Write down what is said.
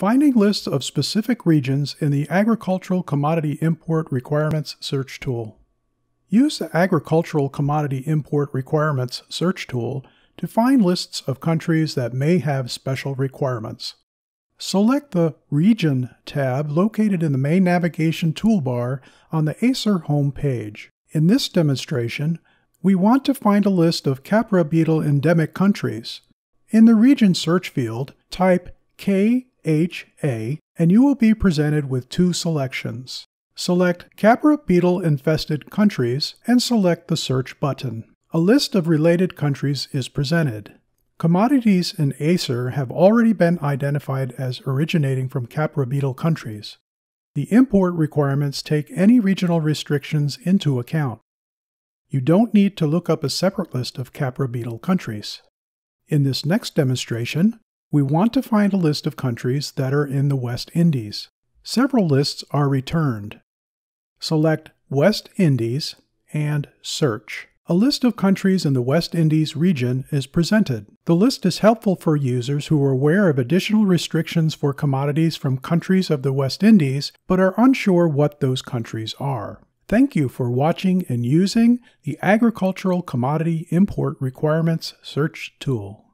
Finding lists of specific regions in the Agricultural Commodity Import Requirements Search tool. Use the Agricultural Commodity Import Requirements Search tool to find lists of countries that may have special requirements. Select the Region tab located in the main navigation toolbar on the ACIR home page. In this demonstration, we want to find a list of Khapra beetle endemic countries. In the Region search field, type KHA and you will be presented with two selections. Select Khapra beetle infested countries and select the Search button. A list of related countries is presented. Commodities in ACIR have already been identified as originating from Khapra beetle countries. The import requirements take any regional restrictions into account. You don't need to look up a separate list of Khapra beetle countries. In this next demonstration, we want to find a list of countries that are in the West Indies. Several lists are returned. Select West Indies and Search. A list of countries in the West Indies region is presented. The list is helpful for users who are aware of additional restrictions for commodities from countries of the West Indies but are unsure what those countries are. Thank you for watching and using the Agricultural Commodity Import Requirements Search tool.